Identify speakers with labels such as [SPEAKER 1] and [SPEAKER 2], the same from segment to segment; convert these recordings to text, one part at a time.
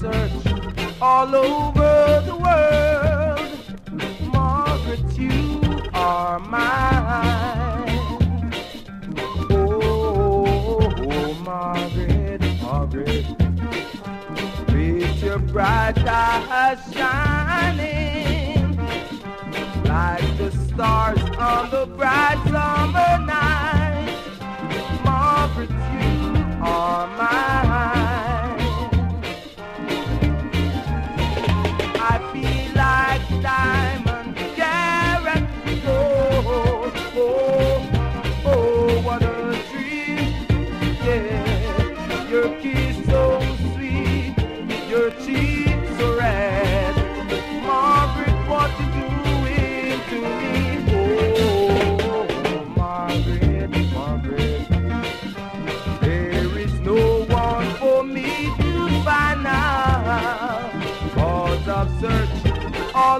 [SPEAKER 1] search all over the world. Margaret, you are mine. Oh, oh Margaret, Margaret, with your bright eyes shining like the stars on the bright summer.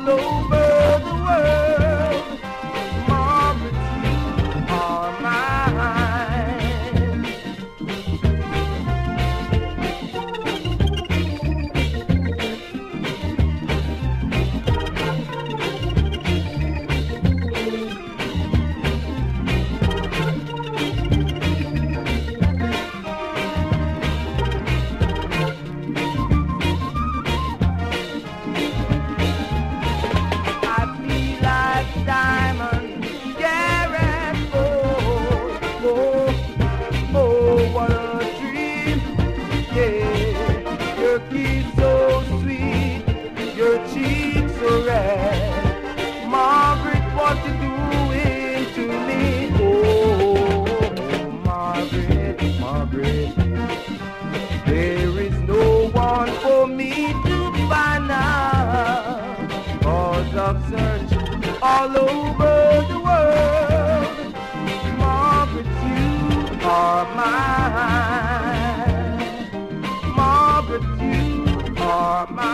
[SPEAKER 1] all over. 在。all over the world. Margaret, you are mine. Margaret, you are mine.